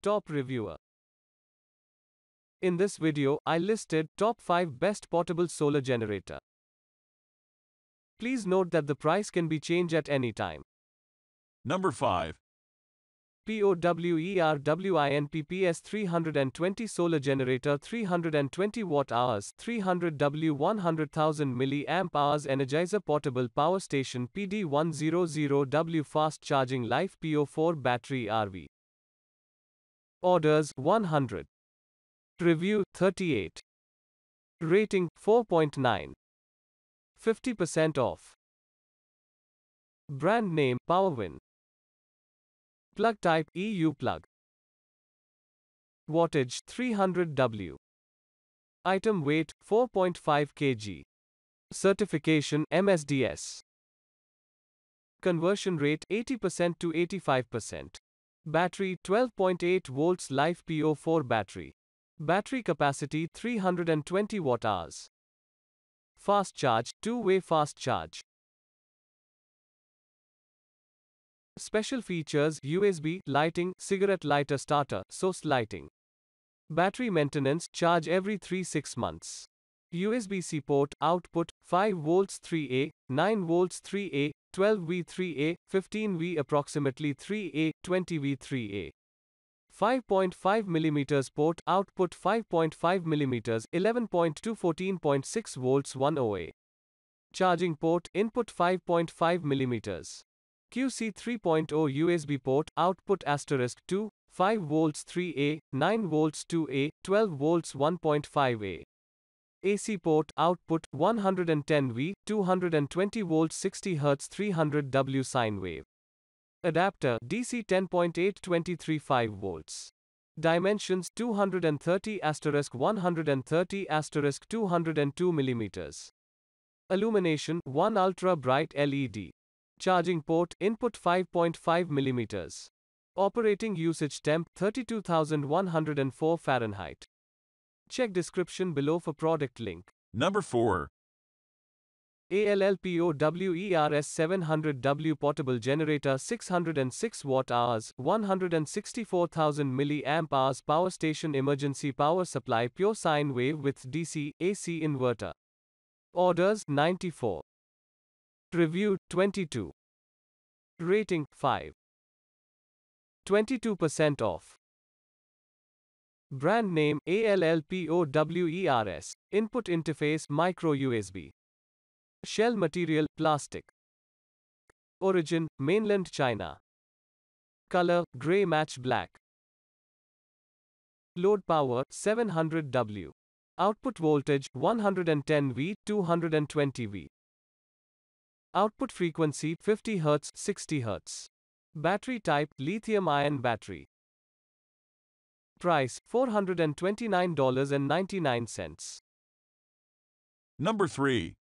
Top Reviewer. In this video, I listed top 5 best portable solar generator. Please note that the price can be changed at any time. Number 5. POWERWINPPS 320 solar generator 320 watt hours 300 W 100,000 milliamp hours Energizer portable power station PD100W fast charging LiFePO4 battery RV Orders 100 Review 38 Rating 4.9 50% off Brand name PowerWin Plug type EU plug. Wattage 300 W. Item weight 4.5 kg. Certification MSDS. Conversion rate 80% to 85%. Battery 12.8 volts LiFePO4 battery. Battery capacity 320 watt hours. Fast charge, two-way fast charge. Special features USB, lighting, cigarette lighter starter, source lighting. Battery maintenance, charge every 3 6 months. USB C port, output 5 volts 3A, 9 volts 3A, 12V 3A, 15V approximately 3A, 20V 3A. 5.5 mm port, output 5.5 mm, 11.2 14.6 volts 10A. Charging port, input 5.5 mm. QC 3.0 USB port, output asterisk 2, 5 volts 3A, 9 volts 2A, 12 volts 1.5A. AC port, output 110V, 220 volts 60 Hz 300 W sine wave. Adapter DC 10.8 23.5 volts. Dimensions 230 asterisk 130 asterisk 202 millimeters. Illumination 1 ultra bright LED. Charging port, input 5.5 mm. Operating usage temp 32104 Fahrenheit. Check description below for product link. Number 4. ALLPOWERS 700W portable generator 606 watt hours 164,000 milliamp hours power station emergency power supply pure sine wave with DC AC inverter. Orders 94. Review 22. Rating 5. 22% off. Brand name ALLPOWERS. Input interface micro USB. Shell material plastic. Origin mainland China. Color gray match black. Load power 700 W. Output voltage 110 V 220 V. Output frequency 50 Hz 60 Hz. Battery type lithium ion battery. Price $429.99. Number 3.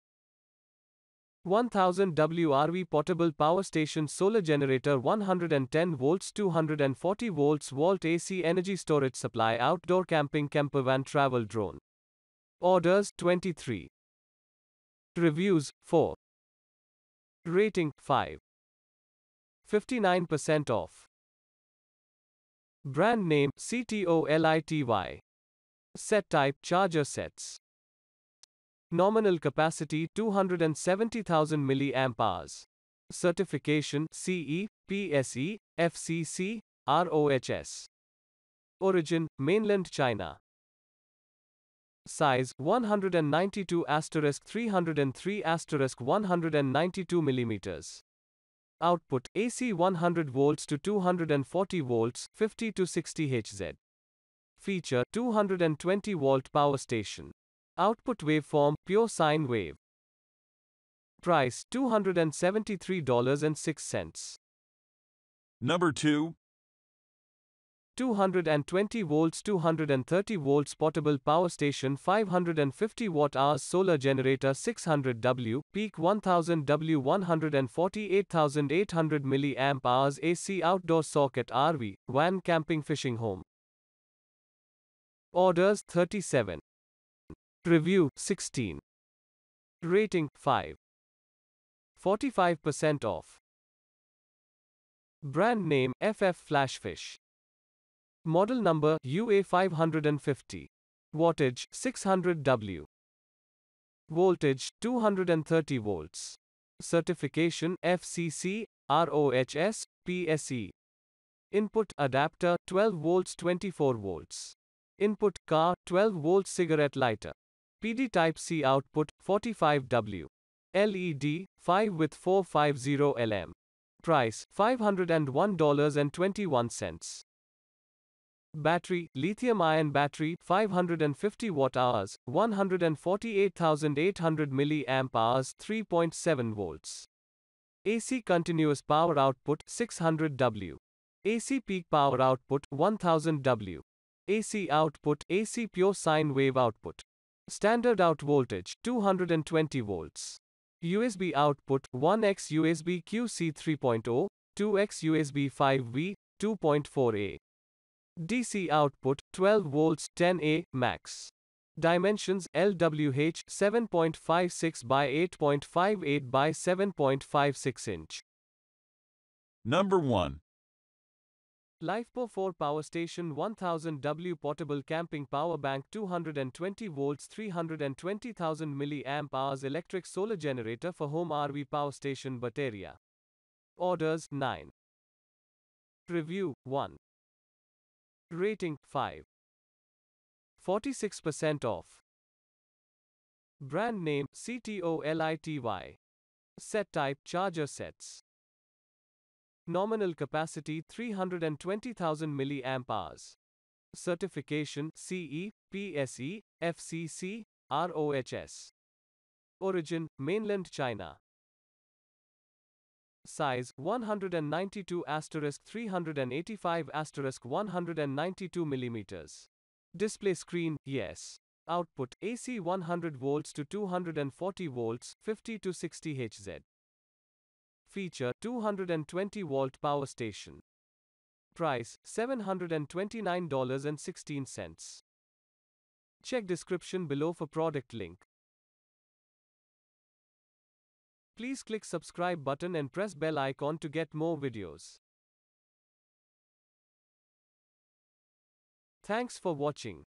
1000 WRV portable power station solar generator 110 volts 240 volts volt AC energy storage supply outdoor camping camper van travel drone. Orders 23. Reviews 4. Rating 5. 59% off. Brand name CTOLITY. Set type charger sets. Nominal capacity 270,000 mAh. Certification CE, PSE, FCC, ROHS. Origin mainland China. Size 192 303 192 mm. Output AC 100 volts to 240 volts 50 to 60 Hz. Feature 220 volt power station. Output waveform pure sine wave. Price $273.06. Number 2. 220 volts 230 volts portable power station 550 watt hours solar generator 600 W peak 1000 W 148,800 milliamp hours AC outdoor socket RV van camping fishing home. Orders 37 Review 16 Rating 5 45% off. Brand name FF Flashfish Model number UA550. Wattage 600 W. Voltage 230 volts. Certification FCC, ROHS, PSE. Input adapter 12 volts 24 volts. Input car 12 volts cigarette lighter. PD type C output 45W. LED 5 with 450 LM. Price $501.21. Battery, lithium ion battery, 550 watt hours, 148,800 milliamp hours, 3.7 volts. AC continuous power output 600 W. AC peak power output 1000 W. AC output AC pure sine wave output. Standard out voltage 220 volts. USB output 1x USB QC 3.0, 2x USB 5V 2.4a. DC output 12 volts 10A max. Dimensions LWH 7.56 by 8.58 by 7.56 inch. Number 1. LiFePO4 Power Station 1000 W Portable Camping Power Bank 220 volts 320,000 milliamp hours Electric Solar Generator for Home RV Power Station Bateria. Orders 9. Review 1. Rating 5. 46% off. Brand name CTOLITY. Set type charger sets. Nominal capacity 320,000 milliamp hours. Certification CE, PSE, FCC, ROHS. Origin mainland China. Size 192 asterisk 385 asterisk 192 millimeters. Display screen yes. Output AC 100 volts to 240 volts 50 to 60 Hz. Feature 220 volt power station. Price $729.16. Check description below for product link. Please click subscribe button and press bell icon to get more videos. Thanks for watching.